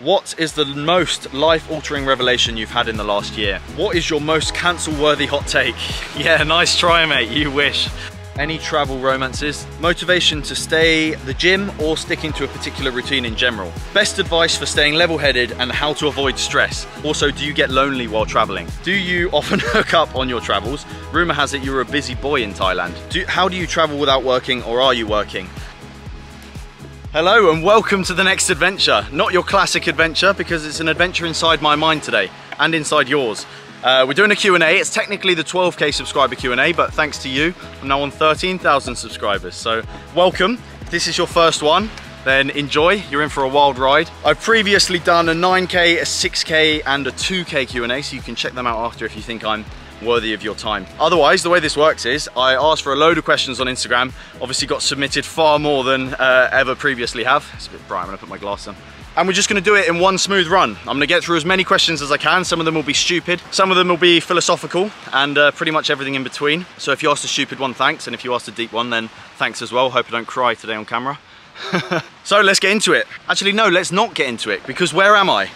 What is the most life-altering revelation you've had in the last year? What is your most cancel-worthy hot take? Yeah, nice try, mate, you wish. Any travel romances? Motivation to stay the gym or sticking to a particular routine in general? Best advice for staying level-headed and how to avoid stress. Also, do you get lonely while traveling? Do you often hook up on your travels? Rumor has it you're a busy boy in Thailand. Do, how do you travel without working or are you working? Hello and welcome to the next adventure. Not your classic adventure because it's an adventure inside my mind today and inside yours. Uh, we're doing a Q&A. It's technically the 12k subscriber Q&A, but thanks to you, I'm now on 13,000 subscribers. So welcome. If this is your first one, then enjoy. You're in for a wild ride. I've previously done a 9k, a 6k, and a 2k Q&A, so you can check them out after if you think I'm worthy of your time. Otherwise, the way this works is I asked for a load of questions on Instagram, obviously got submitted far more than uh, ever previously have. It's a bit bright, I'm gonna put my glass on. And we're just gonna do it in one smooth run. I'm gonna get through as many questions as I can. Some of them will be stupid, some of them will be philosophical, and uh, pretty much everything in between. So if you asked a stupid one, thanks, and if you asked a deep one, then thanks as well. Hope I don't cry today on camera. so let's get into it. Actually, no, let's not get into it, because where am I?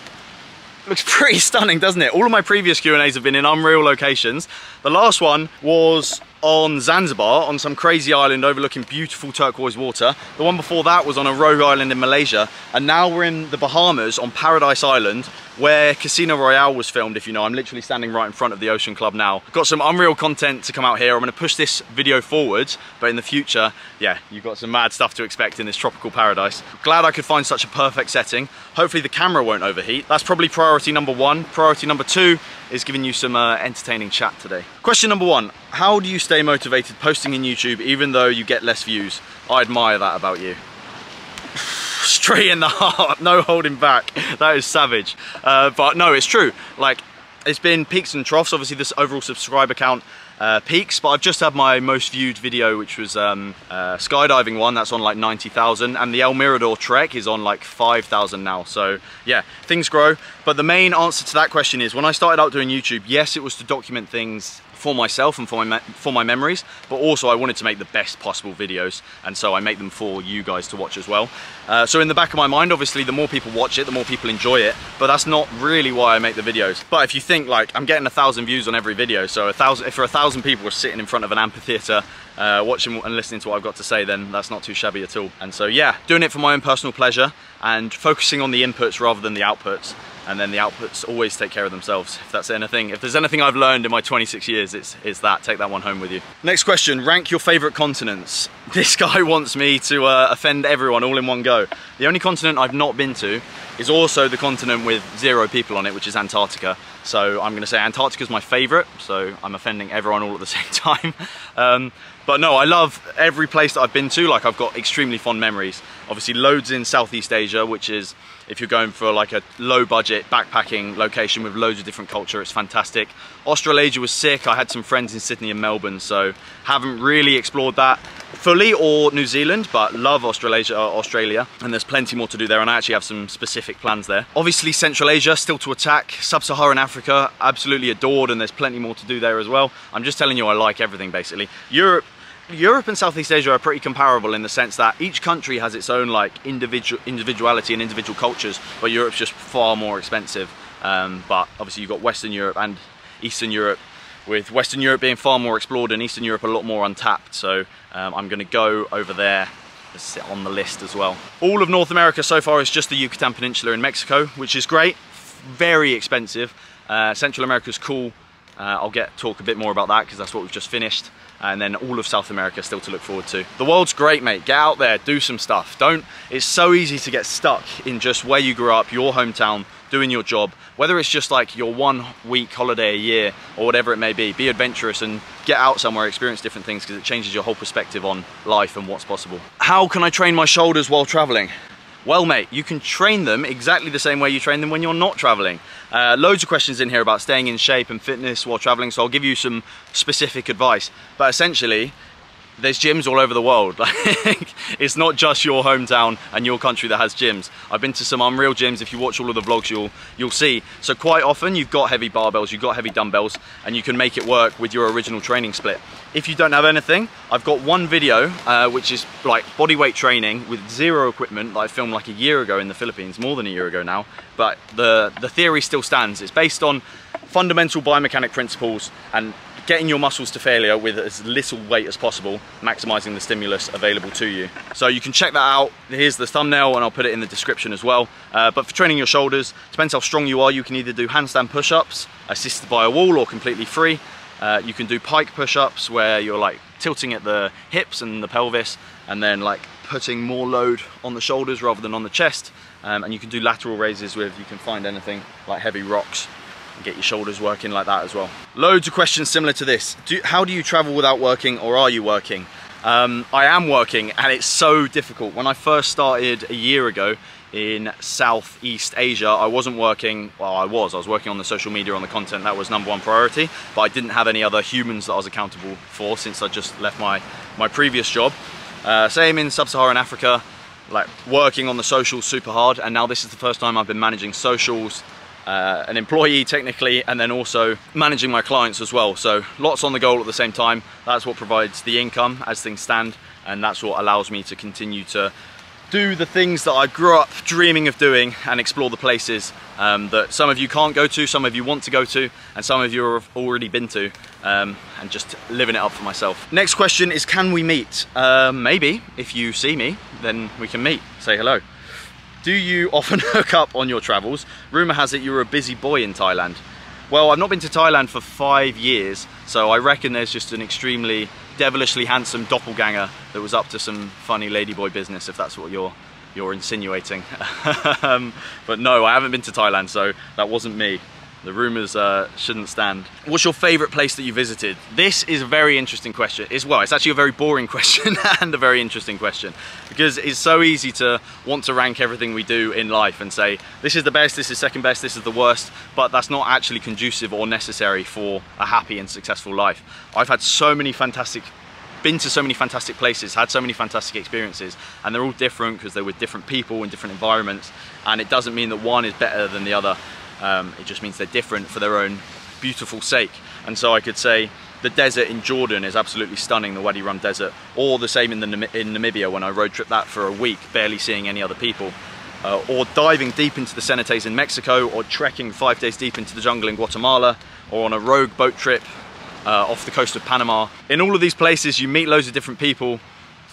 Looks pretty stunning, doesn't it? All of my previous Q&As have been in unreal locations. The last one was on Zanzibar on some crazy island overlooking beautiful turquoise water. The one before that was on a rogue island in Malaysia. And now we're in the Bahamas on Paradise Island where Casino Royale was filmed, if you know. I'm literally standing right in front of the Ocean Club now. Got some unreal content to come out here. I'm gonna push this video forward, but in the future, yeah, you've got some mad stuff to expect in this tropical paradise. Glad I could find such a perfect setting. Hopefully the camera won't overheat. That's probably priority number one. Priority number two is giving you some uh, entertaining chat today. Question number one, how do you stay motivated posting in YouTube even though you get less views? I admire that about you straight in the heart, no holding back. That is savage. Uh, but no, it's true. Like, it's been peaks and troughs. Obviously, this overall subscriber count uh, peaks, but I've just had my most viewed video, which was um, uh, skydiving one. That's on like 90,000, and the El Mirador trek is on like 5,000 now. So yeah, things grow. But the main answer to that question is when I started out doing YouTube, yes, it was to document things for myself and for my for my memories but also I wanted to make the best possible videos and so I make them for you guys to watch as well. Uh, so in the back of my mind obviously the more people watch it the more people enjoy it but that's not really why I make the videos. But if you think like I'm getting a thousand views on every video so a thousand if for a thousand people are sitting in front of an amphitheater uh, watching and listening to what I've got to say then that's not too shabby at all. And so yeah doing it for my own personal pleasure and focusing on the inputs rather than the outputs and then the outputs always take care of themselves if that's anything. If there's anything I've learned in my 26 years it's, it's that. Take that one home with you. Next question. Rank your favorite continents. This guy wants me to uh, offend everyone all in one go. The only continent I've not been to is also the continent with zero people on it which is Antarctica. So I'm gonna say Antarctica is my favorite so I'm offending everyone all at the same time. Um, but no, I love every place that I've been to. Like I've got extremely fond memories. Obviously loads in Southeast Asia, which is if you're going for like a low budget backpacking location with loads of different culture, it's fantastic. Australasia was sick. I had some friends in Sydney and Melbourne, so haven't really explored that fully or New Zealand, but love Australasia, uh, Australia, and there's plenty more to do there, and I actually have some specific plans there. Obviously Central Asia, still to attack. Sub-Saharan Africa, absolutely adored, and there's plenty more to do there as well. I'm just telling you I like everything basically. Europe, Europe and Southeast Asia are pretty comparable in the sense that each country has its own like individual individuality and individual cultures, but Europe's just far more expensive. Um, but obviously you've got Western Europe and Eastern Europe, with Western Europe being far more explored and Eastern Europe a lot more untapped. So um, I'm gonna go over there sit on the list as well. All of North America so far is just the Yucatan Peninsula in Mexico, which is great, very expensive. Uh, Central America's cool. Uh, I'll get talk a bit more about that because that's what we've just finished and then all of South America still to look forward to. The world's great, mate. Get out there, do some stuff. Don't, it's so easy to get stuck in just where you grew up, your hometown, doing your job, whether it's just like your one week holiday a year or whatever it may be, be adventurous and get out somewhere, experience different things because it changes your whole perspective on life and what's possible. How can I train my shoulders while traveling? Well, mate, you can train them exactly the same way you train them when you're not traveling. Uh, loads of questions in here about staying in shape and fitness while traveling, so I'll give you some specific advice. But essentially, there's gyms all over the world. Like, it's not just your hometown and your country that has gyms. I've been to some unreal gyms. If you watch all of the vlogs, you'll you'll see. So quite often you've got heavy barbells, you've got heavy dumbbells, and you can make it work with your original training split. If you don't have anything, I've got one video uh, which is like body weight training with zero equipment that I filmed like a year ago in the Philippines, more than a year ago now. But the the theory still stands. It's based on fundamental biomechanic principles and getting your muscles to failure with as little weight as possible, maximizing the stimulus available to you. So you can check that out. Here's the thumbnail and I'll put it in the description as well. Uh, but for training your shoulders, depends how strong you are, you can either do handstand push-ups, assisted by a wall or completely free. Uh, you can do pike push-ups where you're like tilting at the hips and the pelvis and then like putting more load on the shoulders rather than on the chest. Um, and you can do lateral raises with, you can find anything like heavy rocks get your shoulders working like that as well. Loads of questions similar to this. Do, how do you travel without working or are you working? Um, I am working and it's so difficult. When I first started a year ago in Southeast Asia, I wasn't working, well I was, I was working on the social media, on the content, that was number one priority, but I didn't have any other humans that I was accountable for since I just left my, my previous job. Uh, same in Sub-Saharan Africa, like working on the socials super hard and now this is the first time I've been managing socials, uh, an employee technically and then also managing my clients as well so lots on the goal at the same time that's what provides the income as things stand and that's what allows me to continue to do the things that I grew up dreaming of doing and explore the places um, that some of you can't go to, some of you want to go to, and some of you have already been to, um, and just living it up for myself. Next question is, can we meet? Uh, maybe, if you see me, then we can meet, say hello. Do you often hook up on your travels? Rumour has it you're a busy boy in Thailand. Well, I've not been to Thailand for five years, so I reckon there's just an extremely devilishly handsome doppelganger that was up to some funny ladyboy business, if that's what you're you're insinuating. um, but no, I haven't been to Thailand, so that wasn't me. The rumours uh, shouldn't stand. What's your favourite place that you visited? This is a very interesting question. It's, well, it's actually a very boring question and a very interesting question because it's so easy to want to rank everything we do in life and say, this is the best, this is second best, this is the worst, but that's not actually conducive or necessary for a happy and successful life. I've had so many fantastic been to so many fantastic places, had so many fantastic experiences, and they're all different because they're with different people in different environments, and it doesn't mean that one is better than the other. Um, it just means they're different for their own beautiful sake. And so I could say the desert in Jordan is absolutely stunning, the Wadi Rum Desert, or the same in, the, in Namibia when I road tripped that for a week, barely seeing any other people. Uh, or diving deep into the cenotes in Mexico, or trekking five days deep into the jungle in Guatemala, or on a rogue boat trip uh, off the coast of Panama. In all of these places, you meet loads of different people,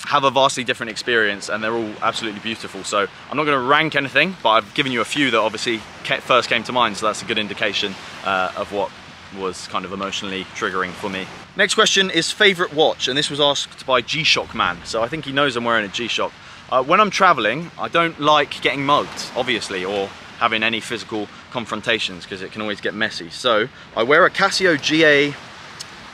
have a vastly different experience and they're all absolutely beautiful. So I'm not going to rank anything, but I've given you a few that obviously first came to mind. So that's a good indication uh, of what was kind of emotionally triggering for me. Next question is favorite watch. And this was asked by G-Shock Man. So I think he knows I'm wearing a G-Shock. Uh, when I'm traveling, I don't like getting mugged, obviously, or having any physical confrontations because it can always get messy. So I wear a Casio GA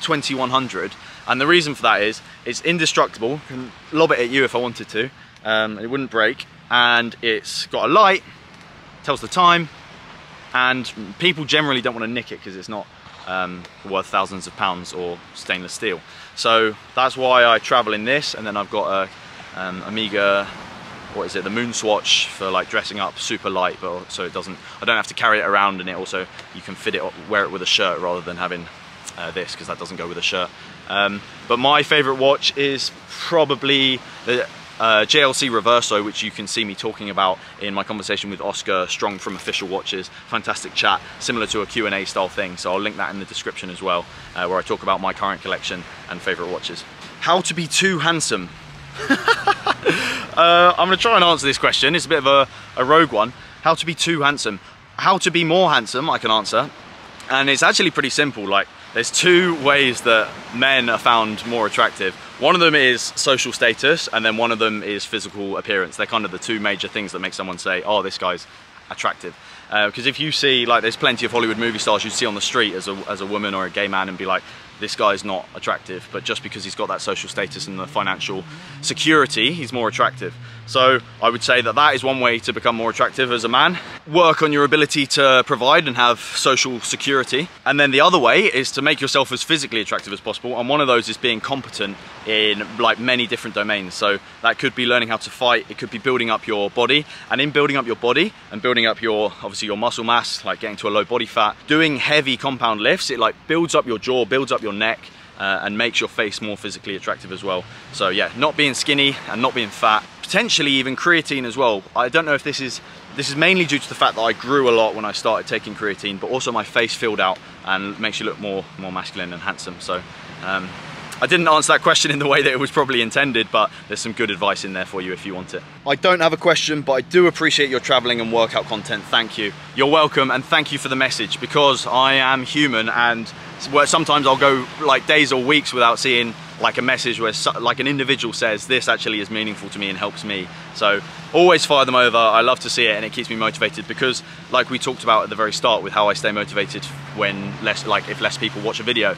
2100 and the reason for that is it's indestructible, can lob it at you if I wanted to, um, it wouldn't break, and it's got a light, tells the time, and people generally don't want to nick it because it's not um, worth thousands of pounds or stainless steel. So that's why I travel in this, and then I've got a um, Omega what is it, the moon swatch for like dressing up super light, but so it doesn't, I don't have to carry it around and it also, you can fit it, wear it with a shirt rather than having uh, this because that doesn't go with a shirt. Um, but my favorite watch is probably the uh, JLC Reverso, which you can see me talking about in my conversation with Oscar Strong from Official Watches. Fantastic chat, similar to a Q&A style thing. So I'll link that in the description as well, uh, where I talk about my current collection and favorite watches. How to be too handsome. uh, I'm gonna try and answer this question. It's a bit of a, a rogue one. How to be too handsome. How to be more handsome, I can answer. And it's actually pretty simple. Like there's two ways that men are found more attractive. One of them is social status, and then one of them is physical appearance. They're kind of the two major things that make someone say, oh, this guy's attractive. Because uh, if you see, like, there's plenty of Hollywood movie stars you'd see on the street as a, as a woman or a gay man and be like, this guy's not attractive, but just because he's got that social status and the financial security, he's more attractive. So I would say that that is one way to become more attractive as a man. Work on your ability to provide and have social security. And then the other way is to make yourself as physically attractive as possible. And one of those is being competent in like many different domains. So that could be learning how to fight. It could be building up your body. And in building up your body and building up your, obviously your muscle mass, like getting to a low body fat, doing heavy compound lifts, it like builds up your jaw, builds up your neck, uh, and makes your face more physically attractive as well. So yeah, not being skinny and not being fat, potentially even creatine as well. I don't know if this is this is mainly due to the fact that I grew a lot when I started taking creatine, but also my face filled out and makes you look more more masculine and handsome. So um, I didn't answer that question in the way that it was probably intended, but there's some good advice in there for you if you want it. I don't have a question, but I do appreciate your traveling and workout content. Thank you. You're welcome, and thank you for the message because I am human and sometimes I'll go like days or weeks without seeing like a message where like an individual says this actually is meaningful to me and helps me. So always fire them over. I love to see it and it keeps me motivated because like we talked about at the very start with how I stay motivated when less like if less people watch a video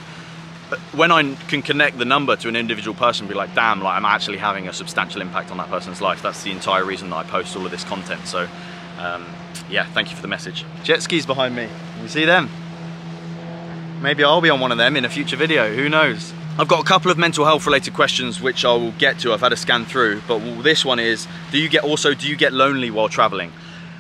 when I can connect the number to an individual person be like damn like I'm actually having a substantial impact on that person's life. That's the entire reason that I post all of this content. So um, yeah thank you for the message. Jet skis behind me. You see them maybe I'll be on one of them in a future video who knows? I've got a couple of mental health related questions which I will get to I've had a scan through but this one is do you get also do you get lonely while traveling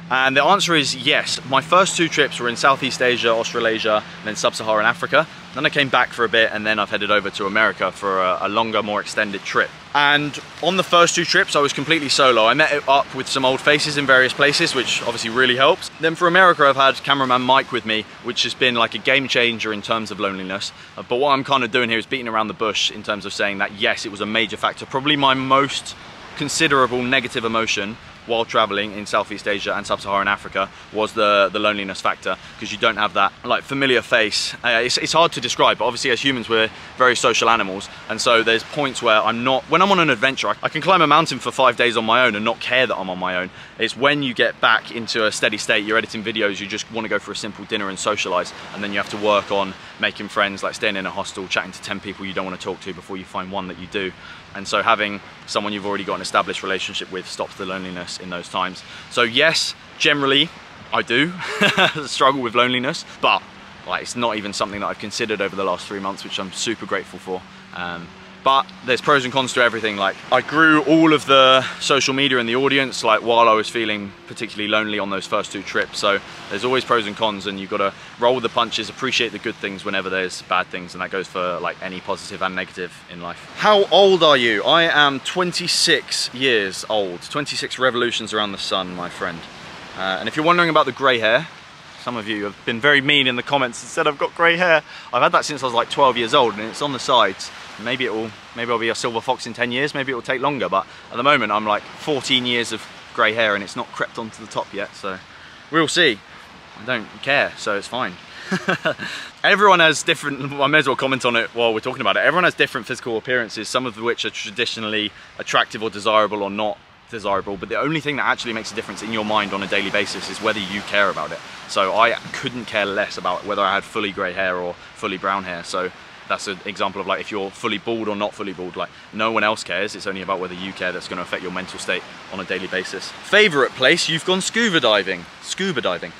and the answer is yes. My first two trips were in Southeast Asia, Australasia, and then Sub-Saharan Africa. Then I came back for a bit and then I've headed over to America for a, a, longer, more extended trip. And on the first two trips, I was completely solo. I met up with some old faces in various places, which obviously really helps. Then for America, I've had cameraman Mike with me, which has been like a game changer in terms of loneliness. Uh, but what I'm kind of doing here is beating around the bush in terms of saying that yes, it was a major factor. Probably my most considerable negative emotion while traveling in Southeast Asia and Sub-Saharan Africa was the, the loneliness factor because you don't have that like familiar face. Uh, it's, it's hard to describe, but obviously as humans we're very social animals and so there's points where I'm not, when I'm on an adventure, I can climb a mountain for five days on my own and not care that I'm on my own. It's when you get back into a steady state, you're editing videos, you just want to go for a simple dinner and socialize and then you have to work on making friends, like staying in a hostel, chatting to 10 people you don't want to talk to before you find one that you do. And so having someone you've already got an established relationship with stops the loneliness in those times. So yes, generally I do struggle with loneliness, but like it's not even something that I've considered over the last three months, which I'm super grateful for. Um, but there's pros and cons to everything. Like I grew all of the social media and the audience like while I was feeling particularly lonely on those first two trips. So there's always pros and cons and you've got to roll with the punches, appreciate the good things whenever there's bad things. And that goes for like any positive and negative in life. How old are you? I am 26 years old, 26 revolutions around the sun, my friend. Uh, and if you're wondering about the gray hair, some of you have been very mean in the comments and said I've got grey hair. I've had that since I was like 12 years old and it's on the sides. Maybe it will, maybe I'll be a silver fox in 10 years, maybe it will take longer, but at the moment I'm like 14 years of grey hair and it's not crept onto the top yet, so we'll see. I don't care, so it's fine. Everyone has different, I may as well comment on it while we're talking about it. Everyone has different physical appearances, some of which are traditionally attractive or desirable or not desirable, but the only thing that actually makes a difference in your mind on a daily basis is whether you care about it. So I couldn't care less about whether I had fully grey hair or fully brown hair. So that's an example of like if you're fully bald or not fully bald, like no one else cares. It's only about whether you care that's gonna affect your mental state on a daily basis. Favorite place you've gone scuba diving? Scuba diving.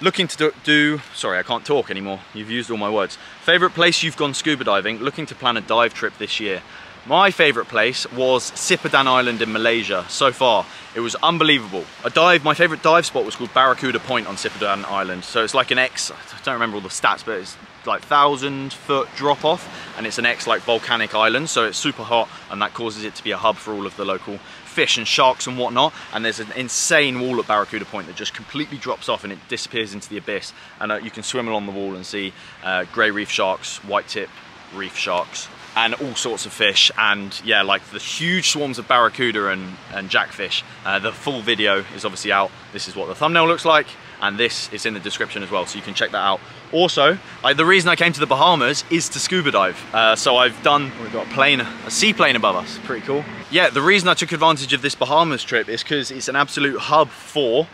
Looking to do, do, sorry, I can't talk anymore. You've used all my words. Favorite place you've gone scuba diving? Looking to plan a dive trip this year. My favourite place was Sipadan Island in Malaysia so far. It was unbelievable. A dive, my favourite dive spot was called Barracuda Point on Sipadan Island. So it's like an X, I don't remember all the stats, but it's like thousand foot drop off and it's an ex like volcanic island. So it's super hot and that causes it to be a hub for all of the local fish and sharks and whatnot. And there's an insane wall at Barracuda Point that just completely drops off and it disappears into the abyss. And uh, you can swim along the wall and see uh, grey reef sharks, white tip reef sharks, and all sorts of fish and yeah like the huge swarms of barracuda and, and jackfish uh, the full video is obviously out this is what the thumbnail looks like and this is in the description as well so you can check that out also I, the reason I came to the Bahamas is to scuba dive uh, so I've done we've got a plane a seaplane above us pretty cool yeah the reason I took advantage of this Bahamas trip is because it's an absolute hub for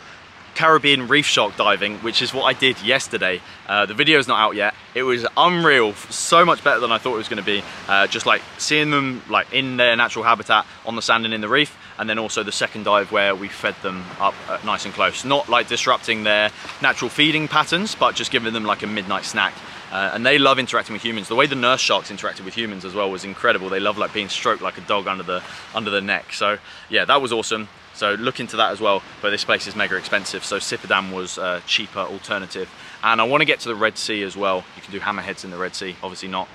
Caribbean reef shark diving, which is what I did yesterday. Uh, the video's not out yet. It was unreal, so much better than I thought it was gonna be. Uh, just like seeing them like in their natural habitat on the sand and in the reef, and then also the second dive where we fed them up uh, nice and close. Not like disrupting their natural feeding patterns, but just giving them like a midnight snack. Uh, and they love interacting with humans. The way the nurse sharks interacted with humans as well was incredible. They love like being stroked like a dog under the under the neck. So yeah, that was awesome. So look into that as well. But this place is mega expensive. So Sipadan was a cheaper alternative. And I want to get to the Red Sea as well. You can do hammerheads in the Red Sea. Obviously not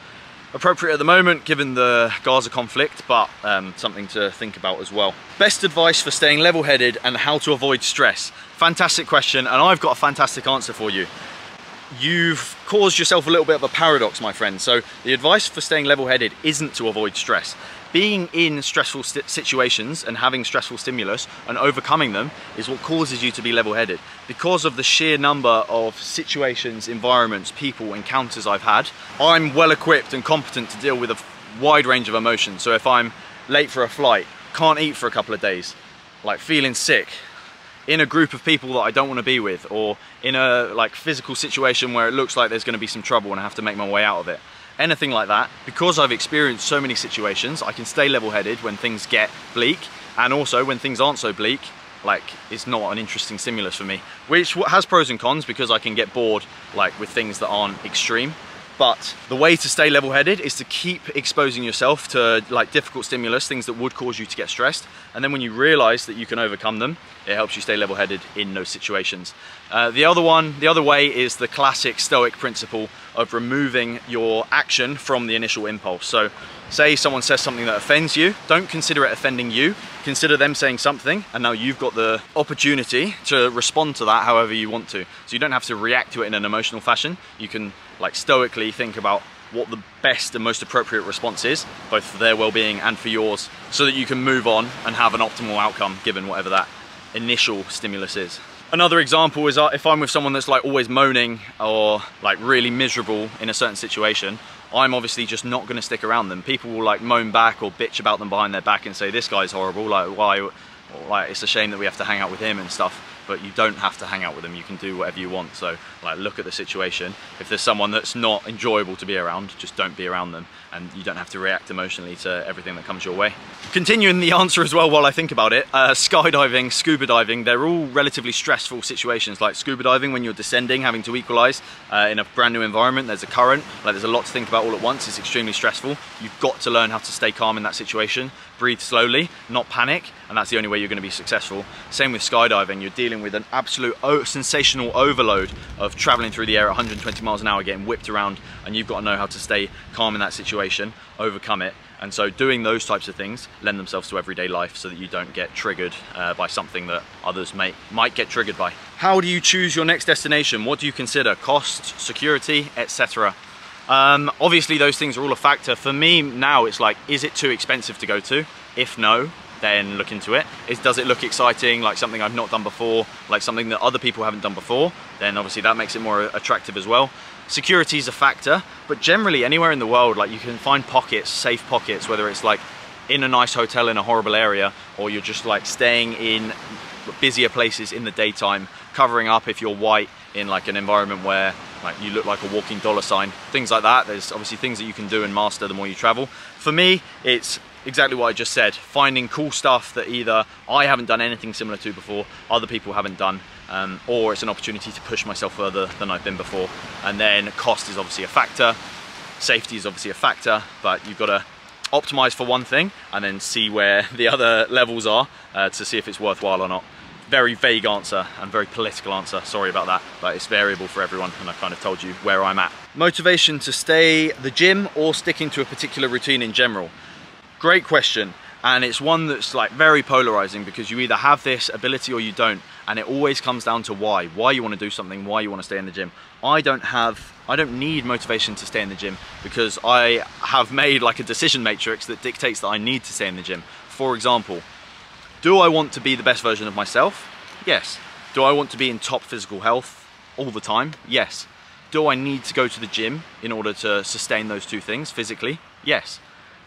appropriate at the moment given the Gaza conflict, but um, something to think about as well. Best advice for staying level-headed and how to avoid stress. Fantastic question, and I've got a fantastic answer for you you've caused yourself a little bit of a paradox, my friend. So the advice for staying level-headed isn't to avoid stress. Being in stressful situations and having stressful stimulus and overcoming them is what causes you to be level-headed. Because of the sheer number of situations, environments, people, encounters I've had, I'm well equipped and competent to deal with a wide range of emotions. So if I'm late for a flight, can't eat for a couple of days, like feeling sick, in a group of people that I don't want to be with or in a like physical situation where it looks like there's going to be some trouble and I have to make my way out of it. Anything like that, because I've experienced so many situations, I can stay level-headed when things get bleak and also when things aren't so bleak, like it's not an interesting stimulus for me, which has pros and cons because I can get bored like with things that aren't extreme but the way to stay level-headed is to keep exposing yourself to like difficult stimulus, things that would cause you to get stressed. And then when you realize that you can overcome them, it helps you stay level-headed in those situations. Uh, the other one, the other way is the classic stoic principle of removing your action from the initial impulse. So say someone says something that offends you, don't consider it offending you, consider them saying something and now you've got the opportunity to respond to that however you want to. So you don't have to react to it in an emotional fashion. You can like stoically think about what the best and most appropriate response is, both for their well-being and for yours, so that you can move on and have an optimal outcome given whatever that initial stimulus is. Another example is uh, if I'm with someone that's like always moaning or like really miserable in a certain situation, I'm obviously just not going to stick around them. People will like moan back or bitch about them behind their back and say this guy's horrible, like why, like it's a shame that we have to hang out with him and stuff but you don't have to hang out with them. You can do whatever you want. So like look at the situation. If there's someone that's not enjoyable to be around, just don't be around them and you don't have to react emotionally to everything that comes your way. Continuing the answer as well while I think about it, uh, skydiving, scuba diving, they're all relatively stressful situations like scuba diving when you're descending, having to equalize uh, in a brand new environment, there's a current, like there's a lot to think about all at once, it's extremely stressful. You've got to learn how to stay calm in that situation, breathe slowly, not panic, and that's the only way you're gonna be successful. Same with skydiving, you're dealing with an absolute sensational overload of traveling through the air at 120 miles an hour, getting whipped around, and you've got to know how to stay calm in that situation, overcome it, and so doing those types of things lend themselves to everyday life so that you don't get triggered uh, by something that others may, might get triggered by. How do you choose your next destination? What do you consider? Cost, security, etc. Um, obviously those things are all a factor. For me now it's like, is it too expensive to go to? If no, then look into it. Is, does it look exciting, like something I've not done before, like something that other people haven't done before? Then obviously that makes it more attractive as well. Security is a factor, but generally anywhere in the world, like you can find pockets, safe pockets, whether it's like in a nice hotel in a horrible area, or you're just like staying in busier places in the daytime, covering up if you're white in like an environment where like you look like a walking dollar sign, things like that. There's obviously things that you can do and master the more you travel. For me, it's exactly what I just said, finding cool stuff that either I haven't done anything similar to before, other people haven't done, um, or it's an opportunity to push myself further than I've been before. And then cost is obviously a factor, safety is obviously a factor, but you've got to optimize for one thing and then see where the other levels are uh, to see if it's worthwhile or not. Very vague answer and very political answer, sorry about that, but it's variable for everyone and I kind of told you where I'm at. Motivation to stay the gym or sticking to a particular routine in general. Great question. And it's one that's like very polarizing because you either have this ability or you don't. And it always comes down to why. Why you want to do something, why you want to stay in the gym. I don't have, I don't need motivation to stay in the gym because I have made like a decision matrix that dictates that I need to stay in the gym. For example, do I want to be the best version of myself? Yes. Do I want to be in top physical health all the time? Yes. Do I need to go to the gym in order to sustain those two things physically? Yes.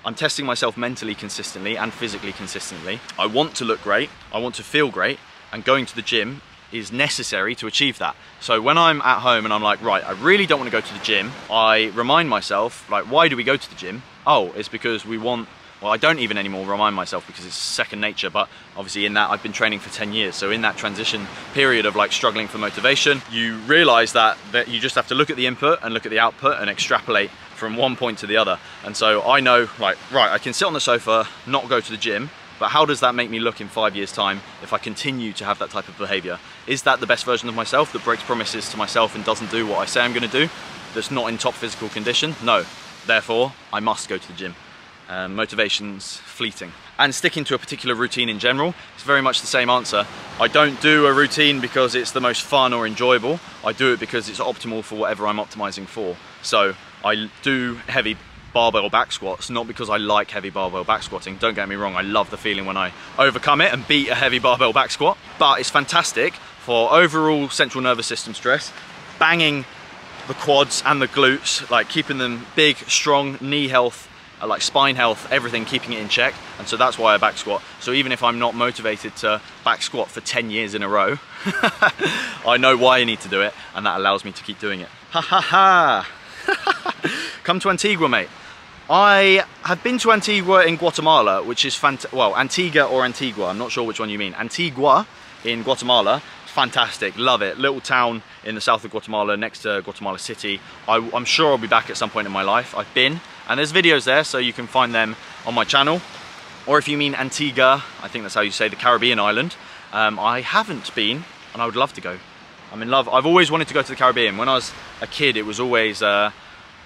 I'm testing myself mentally consistently and physically consistently. I want to look great, I want to feel great, and going to the gym is necessary to achieve that. So when I'm at home and I'm like, right, I really don't want to go to the gym, I remind myself, like, why do we go to the gym? Oh, it's because we want well I don't even anymore remind myself because it's second nature but obviously in that I've been training for 10 years. So in that transition period of like struggling for motivation you realize that that you just have to look at the input and look at the output and extrapolate from one point to the other. And so I know like right I can sit on the sofa not go to the gym but how does that make me look in five years time if I continue to have that type of behavior? Is that the best version of myself that breaks promises to myself and doesn't do what I say I'm going to do that's not in top physical condition? No. Therefore I must go to the gym um, motivation's fleeting. And sticking to a particular routine in general, it's very much the same answer. I don't do a routine because it's the most fun or enjoyable. I do it because it's optimal for whatever I'm optimizing for. So I do heavy barbell back squats, not because I like heavy barbell back squatting. Don't get me wrong, I love the feeling when I overcome it and beat a heavy barbell back squat, but it's fantastic for overall central nervous system stress, banging the quads and the glutes, like keeping them big, strong, knee health, Uh, like spine health, everything, keeping it in check. And so that's why I back squat. So even if I'm not motivated to back squat for 10 years in a row, I know why I need to do it and that allows me to keep doing it. Ha ha ha! Come to Antigua, mate. I have been to Antigua in Guatemala, which is fant well, Antigua or Antigua, I'm not sure which one you mean. Antigua in Guatemala, fantastic, love it. Little town in the south of Guatemala, next to Guatemala City. I, am sure I'll be back at some point in my life. I've been, and there's videos there, so you can find them on my channel. Or if you mean Antigua, I think that's how you say the Caribbean island, um, I haven't been, and I would love to go. I'm in love. I've always wanted to go to the Caribbean. When I was a kid, it was always uh,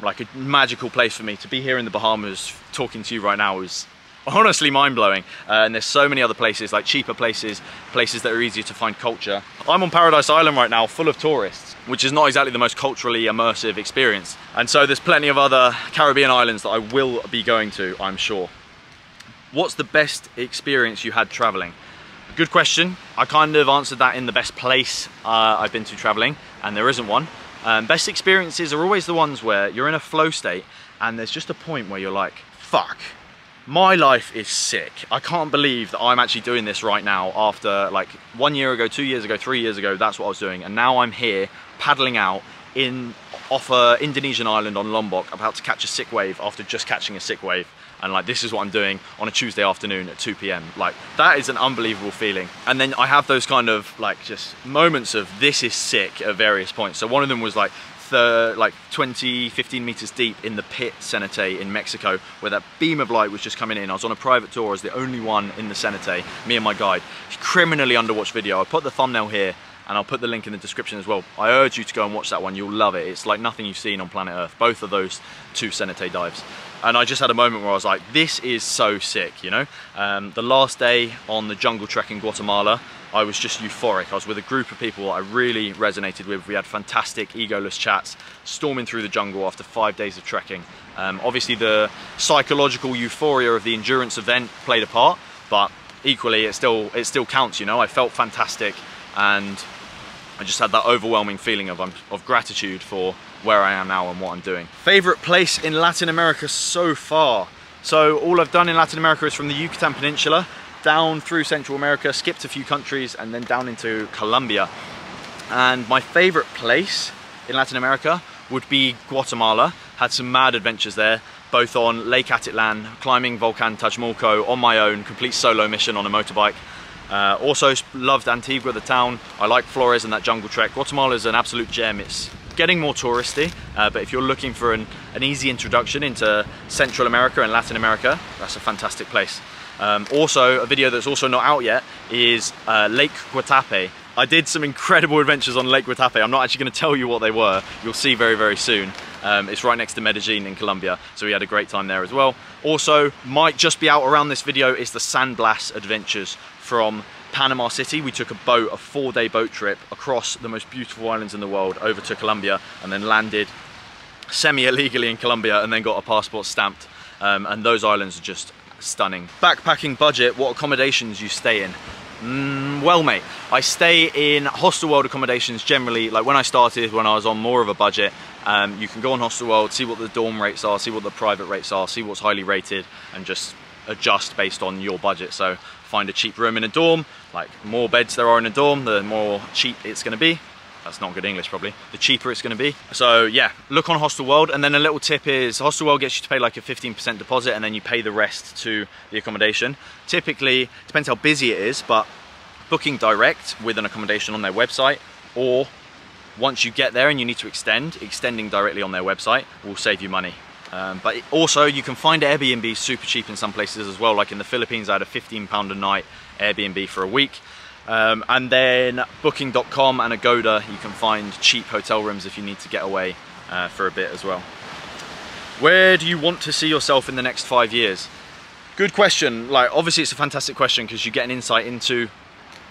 like a magical place for me. To be here in the Bahamas talking to you right now is honestly mind-blowing. Uh, and there's so many other places like cheaper places places that are easier to find culture. I'm on paradise island right now full of tourists which is not exactly the most culturally immersive experience. And so there's plenty of other caribbean islands that i will be going to i'm sure. What's the best experience you had traveling? Good question. I kind of answered that in the best place uh, i've been to traveling and there isn't one. Um, best experiences are always the ones where you're in a flow state and there's just a point where you're like fuck my life is sick. I can't believe that I'm actually doing this right now after like one year ago, two years ago, three years ago, that's what I was doing. And now I'm here paddling out in off a Indonesian island on Lombok about to catch a sick wave after just catching a sick wave. And like, this is what I'm doing on a Tuesday afternoon at 2 p.m. Like, that is an unbelievable feeling. And then I have those kind of like just moments of this is sick at various points. So one of them was like like 20, 15 meters deep in the pit Cenote in Mexico, where that beam of light was just coming in. I was on a private tour as the only one in the Cenote, me and my guide. Criminally underwatched video. I'll put the thumbnail here and I'll put the link in the description as well. I urge you to go and watch that one. You'll love it. It's like nothing you've seen on planet Earth. Both of those two Cenote dives. And I just had a moment where I was like, this is so sick, you know? Um, the last day on the jungle trek in Guatemala, I was just euphoric. I was with a group of people I really resonated with. We had fantastic egoless chats, storming through the jungle after five days of trekking. Um, obviously the psychological euphoria of the endurance event played a part, but equally it still, it still counts, you know? I felt fantastic and I just had that overwhelming feeling of, um, of gratitude for where I am now and what I'm doing. Favorite place in Latin America so far? So all I've done in Latin America is from the Yucatan Peninsula down through Central America, skipped a few countries, and then down into Colombia. And my favorite place in Latin America would be Guatemala. Had some mad adventures there, both on Lake Atitlan, climbing Volcan Tajumulco on my own, complete solo mission on a motorbike. Uh, also loved Antigua, the town. I like Flores and that jungle trek. Guatemala is an absolute gem. It's getting more touristy, uh, but if you're looking for an, an easy introduction into Central America and Latin America, that's a fantastic place. Um, also, a video that's also not out yet is uh, Lake Guatape. I did some incredible adventures on Lake Guatape. I'm not actually going to tell you what they were. You'll see very, very soon. Um, it's right next to Medellin in Colombia, so we had a great time there as well. Also, might just be out around this video is the San Blas Adventures from Panama City. We took a boat, a four day boat trip across the most beautiful islands in the world over to Colombia and then landed semi-illegally in Colombia and then got a passport stamped. Um, and those islands are just stunning. Backpacking budget, what accommodations you stay in? Mm, well mate, I stay in Hostelworld accommodations generally, like when I started, when I was on more of a budget, um, you can go on Hostelworld, see what the dorm rates are, see what the private rates are, see what's highly rated, and just adjust based on your budget. So find a cheap room in a dorm, Like more beds there are in a dorm, the more cheap it's gonna be. That's not good English probably. The cheaper it's gonna be. So yeah, look on Hostelworld. And then a little tip is Hostelworld gets you to pay like a 15% deposit and then you pay the rest to the accommodation. Typically, depends how busy it is, but booking direct with an accommodation on their website or once you get there and you need to extend, extending directly on their website will save you money. Um, but also you can find Airbnb super cheap in some places as well. Like in the Philippines, I had a 15 pound a night Airbnb for a week. Um, and then booking.com and Agoda, you can find cheap hotel rooms if you need to get away uh, for a bit as well. Where do you want to see yourself in the next five years? Good question. Like, obviously it's a fantastic question because you get an insight into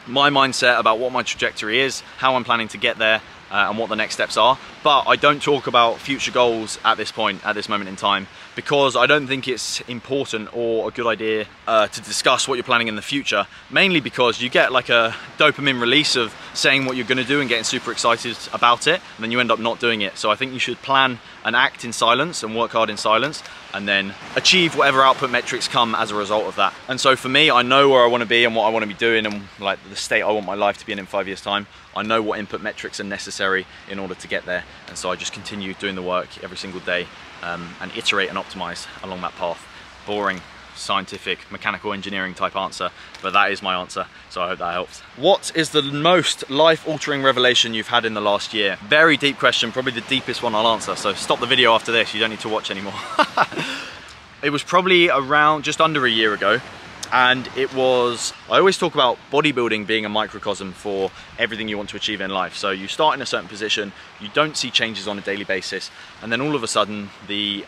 my mindset about what my trajectory is, how I'm planning to get there, uh, and what the next steps are. But I don't talk about future goals at this point, at this moment in time, because I don't think it's important or a good idea uh, to discuss what you're planning in the future, mainly because you get like a dopamine release of saying what you're gonna do and getting super excited about it, and then you end up not doing it. So I think you should plan and act in silence and work hard in silence, and then achieve whatever output metrics come as a result of that. And so for me, I know where I wanna be and what I wanna be doing and like the state I want my life to be in in five years time. I know what input metrics are necessary in order to get there. And so I just continue doing the work every single day um, and iterate and optimize along that path. Boring, scientific, mechanical engineering type answer, but that is my answer, so I hope that helps. What is the most life-altering revelation you've had in the last year? Very deep question, probably the deepest one I'll answer, so stop the video after this, you don't need to watch anymore. it was probably around just under a year ago, and it was I always talk about bodybuilding being a microcosm for everything you want to achieve in life so you start in a certain position you don't see changes on a daily basis and then all of a sudden the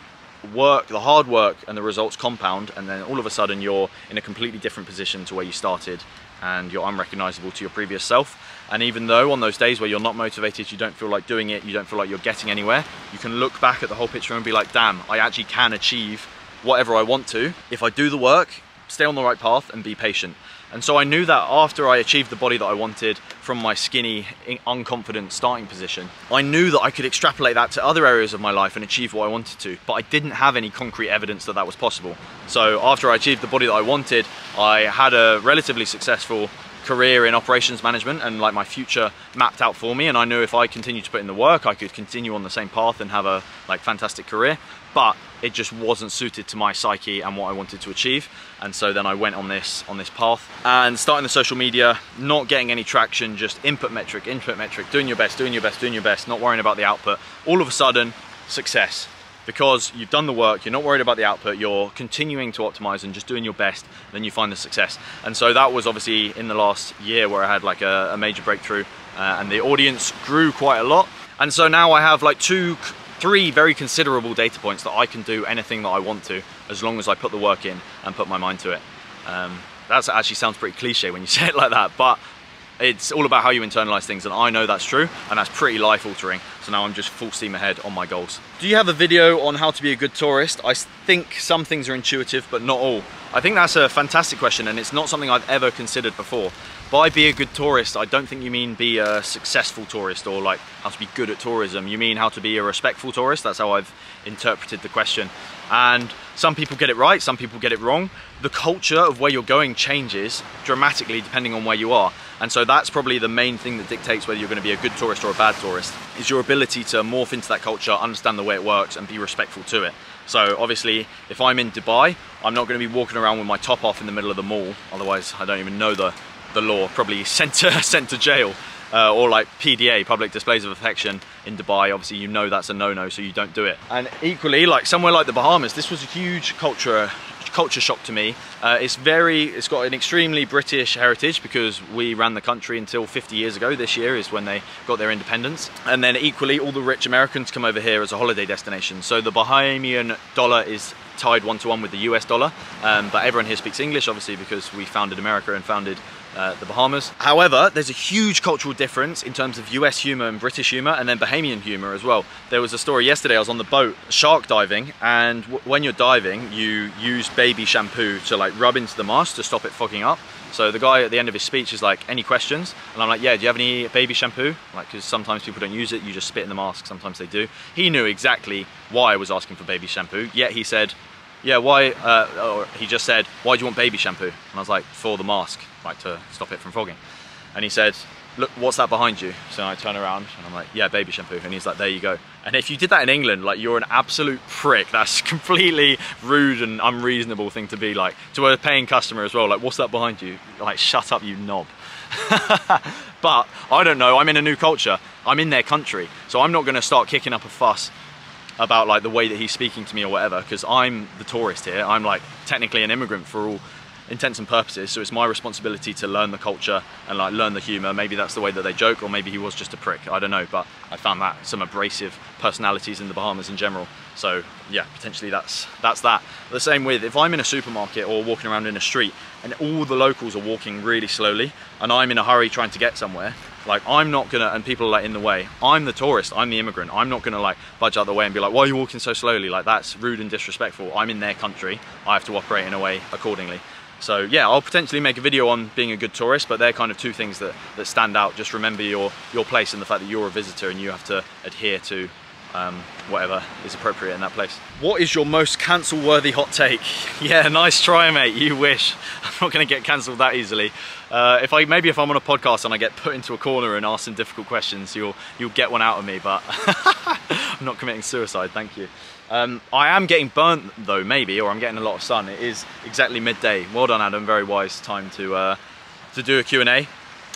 work the hard work and the results compound and then all of a sudden you're in a completely different position to where you started and you're unrecognizable to your previous self and even though on those days where you're not motivated you don't feel like doing it you don't feel like you're getting anywhere you can look back at the whole picture and be like damn I actually can achieve whatever I want to if I do the work stay on the right path and be patient. And so I knew that after I achieved the body that I wanted from my skinny, unconfident starting position, I knew that I could extrapolate that to other areas of my life and achieve what I wanted to, but I didn't have any concrete evidence that that was possible. So after I achieved the body that I wanted, I had a relatively successful career in operations management and like my future mapped out for me and I knew if I continued to put in the work I could continue on the same path and have a like fantastic career but it just wasn't suited to my psyche and what I wanted to achieve and so then I went on this on this path and starting the social media not getting any traction just input metric input metric doing your best doing your best doing your best not worrying about the output all of a sudden success because you've done the work, you're not worried about the output, you're continuing to optimize and just doing your best, then you find the success. And so that was obviously in the last year where I had like a, a major breakthrough uh, and the audience grew quite a lot. And so now I have like two, three very considerable data points that I can do anything that I want to as long as I put the work in and put my mind to it. Um, that actually sounds pretty cliche when you say it like that, but it's all about how you internalize things and I know that's true and that's pretty life altering. So now I'm just full steam ahead on my goals. Do you have a video on how to be a good tourist? I think some things are intuitive, but not all. I think that's a fantastic question and it's not something I've ever considered before. By be a good tourist, I don't think you mean be a successful tourist or like how to be good at tourism. You mean how to be a respectful tourist. That's how I've interpreted the question. And some people get it right, some people get it wrong. The culture of where you're going changes dramatically depending on where you are. And so that's probably the main thing that dictates whether you're going to be a good tourist or a bad tourist, is your ability to morph into that culture, understand the way it works and be respectful to it. So obviously, if I'm in Dubai, I'm not going to be walking around with my top off in the middle of the mall. Otherwise, I don't even know the, the law, probably sent to, sent to jail. Uh, or like PDA, public displays of affection in Dubai, obviously you know that's a no-no, so you don't do it. And equally, like somewhere like the Bahamas, this was a huge culture culture shock to me. Uh, it's very, it's got an extremely British heritage because we ran the country until 50 years ago. This year is when they got their independence. And then equally, all the rich Americans come over here as a holiday destination. So the Bahamian dollar is tied one to one with the US dollar, um, but everyone here speaks English, obviously, because we founded America and founded uh, the Bahamas. However, there's a huge cultural difference in terms of US humor and British humor and then Bahamian humor as well. There was a story yesterday, I was on the boat shark diving and when you're diving, you use baby shampoo to like rub into the mask to stop it fogging up. So the guy at the end of his speech is like, any questions? And I'm like, yeah, do you have any baby shampoo? Like, because sometimes people don't use it, you just spit in the mask, sometimes they do. He knew exactly why I was asking for baby shampoo, yet he said, yeah, why, uh, or he just said, why do you want baby shampoo? And I was like, for the mask, like to stop it from fogging. And he said, look, what's that behind you? So I turn around and I'm like, yeah, baby shampoo. And he's like, there you go. And if you did that in England, like you're an absolute prick. That's completely rude and unreasonable thing to be like to a paying customer as well. Like, what's that behind you? Like, shut up, you knob. but I don't know, I'm in a new culture. I'm in their country. So I'm not gonna start kicking up a fuss about like the way that he's speaking to me or whatever, because I'm the tourist here. I'm like technically an immigrant for all intents and purposes. So it's my responsibility to learn the culture and like learn the humor. Maybe that's the way that they joke, or maybe he was just a prick. I don't know, but I found that some abrasive personalities in the Bahamas in general. So yeah, potentially that's that's that. The same with if I'm in a supermarket or walking around in a street and all the locals are walking really slowly and I'm in a hurry trying to get somewhere, like I'm not gonna, and people are like in the way. I'm the tourist, I'm the immigrant. I'm not gonna like budge out the way and be like, why are you walking so slowly? Like that's rude and disrespectful. I'm in their country. I have to operate in a way accordingly. So yeah, I'll potentially make a video on being a good tourist, but they're kind of two things that, that stand out. Just remember your, your place and the fact that you're a visitor and you have to adhere to um, whatever is appropriate in that place. What is your most cancel worthy hot take? Yeah, nice try mate, you wish. I'm not gonna get cancelled that easily. Uh, if I Maybe if I'm on a podcast and I get put into a corner and asked some difficult questions, you'll, you'll get one out of me, but I'm not committing suicide, thank you. Um, I am getting burnt though, maybe, or I'm getting a lot of sun. It is exactly midday. Well done, Adam. Very wise time to uh, to do a Q&A.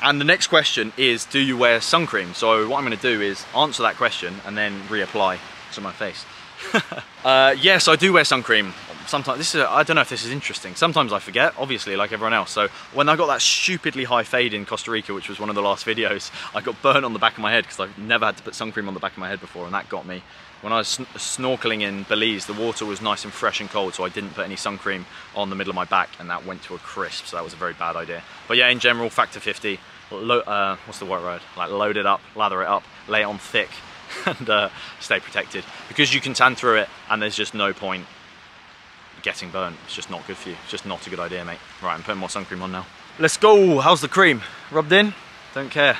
And the next question is, do you wear sun cream? So what I'm gonna do is answer that question and then reapply to my face. uh, yes, I do wear sun cream. Sometimes, this is, I don't know if this is interesting. Sometimes I forget, obviously, like everyone else. So when I got that stupidly high fade in Costa Rica, which was one of the last videos, I got burnt on the back of my head because I've never had to put sun cream on the back of my head before and that got me when I was snorkeling in Belize, the water was nice and fresh and cold, so I didn't put any sun cream on the middle of my back, and that went to a crisp, so that was a very bad idea. But yeah, in general, factor 50, uh, what's the white? Like load it up, lather it up, lay it on thick, and uh, stay protected. Because you can tan through it, and there's just no point getting burnt. It's just not good for you. It's just not a good idea, mate. Right, I'm putting more sun cream on now. Let's go. How's the cream? Rubbed in? Don't care.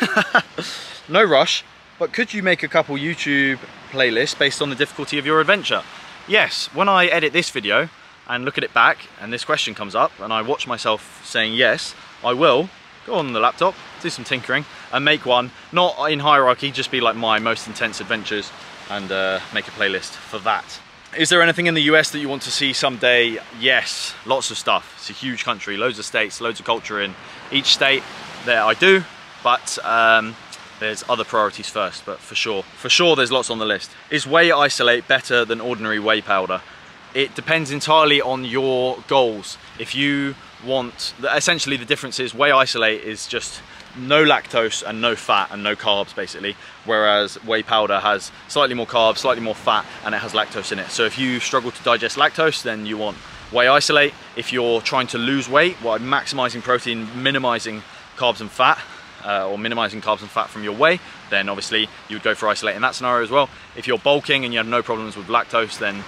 no rush. But could you make a couple YouTube playlists based on the difficulty of your adventure? Yes, when I edit this video and look at it back and this question comes up and I watch myself saying yes, I will go on the laptop, do some tinkering and make one, not in hierarchy, just be like my most intense adventures and uh, make a playlist for that. Is there anything in the US that you want to see someday? Yes, lots of stuff. It's a huge country, loads of states, loads of culture in each state. There I do, but um, there's other priorities first, but for sure, for sure there's lots on the list. Is whey isolate better than ordinary whey powder? It depends entirely on your goals. If you want, essentially the difference is whey isolate is just no lactose and no fat and no carbs basically, whereas whey powder has slightly more carbs, slightly more fat, and it has lactose in it. So if you struggle to digest lactose, then you want whey isolate. If you're trying to lose weight while maximizing protein, minimizing carbs and fat, uh, or minimizing carbs and fat from your whey, then obviously you would go for isolate in that scenario as well. If you're bulking and you have no problems with lactose, then,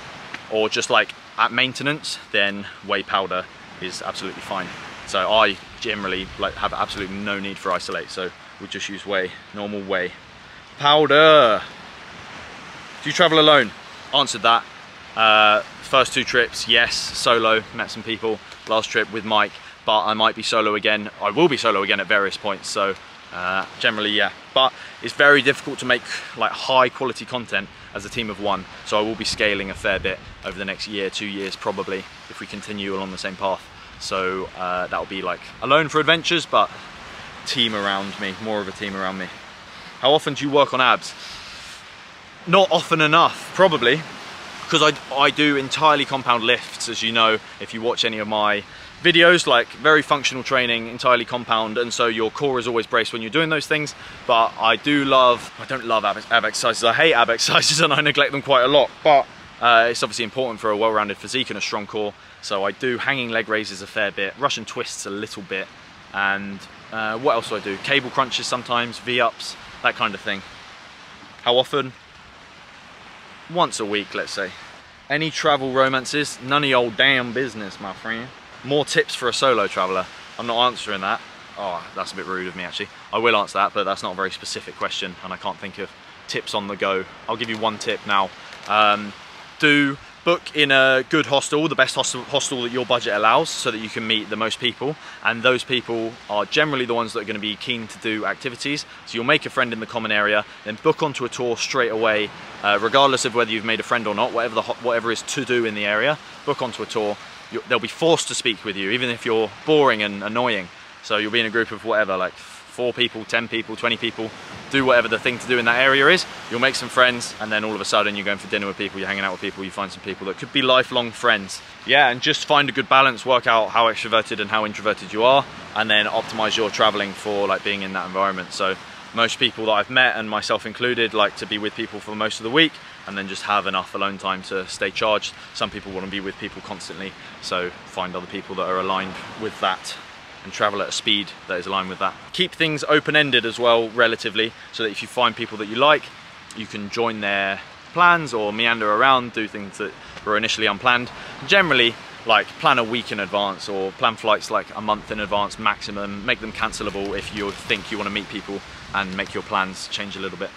or just like at maintenance, then whey powder is absolutely fine. So I generally like have absolutely no need for isolate, so we just use whey, normal whey. Powder. Do you travel alone? Answered that. Uh, first two trips, yes, solo, met some people. Last trip with Mike, but I might be solo again. I will be solo again at various points, so uh, generally, yeah. But it's very difficult to make like high quality content as a team of one, so I will be scaling a fair bit over the next year, two years probably, if we continue along the same path. So uh, that'll be like alone for adventures, but team around me, more of a team around me. How often do you work on abs? Not often enough, probably, because I, I do entirely compound lifts, as you know, if you watch any of my videos like very functional training entirely compound and so your core is always braced when you're doing those things but I do love I don't love ab, ab exercises I hate ab exercises and I neglect them quite a lot but uh, it's obviously important for a well-rounded physique and a strong core so I do hanging leg raises a fair bit Russian twists a little bit and uh, what else do I do cable crunches sometimes V-ups that kind of thing how often once a week let's say any travel romances none of your damn business my friend more tips for a solo traveller. I'm not answering that. Oh, that's a bit rude of me actually. I will answer that, but that's not a very specific question and I can't think of tips on the go. I'll give you one tip now. Um, do book in a good hostel, the best hostel, that your budget allows so that you can meet the most people. And those people are generally the ones that are gonna be keen to do activities. So you'll make a friend in the common area, then book onto a tour straight away, uh, regardless of whether you've made a friend or not, whatever, the, whatever is to do in the area, book onto a tour. they'll be forced to speak with you, even if you're boring and annoying. So you'll be in a group of whatever, like four people, 10 people, 20 people, do whatever the thing to do in that area is, you'll make some friends and then all of a sudden you're going for dinner with people, you're hanging out with people, you find some people that could be lifelong friends. Yeah, and just find a good balance, work out how extroverted and how introverted you are, and then optimize your traveling for like being in that environment. So most people that I've met and myself included like to be with people for most of the week and then just have enough alone time to stay charged. Some people want to be with people constantly, so find other people that are aligned with that and travel at a speed that is aligned with that. Keep things open-ended as well, relatively, so that if you find people that you like, you can join their plans or meander around, do things that were initially unplanned. Generally, like plan a week in advance or plan flights like a month in advance maximum, make them cancelable if you think you want to meet people and make your plans change a little bit.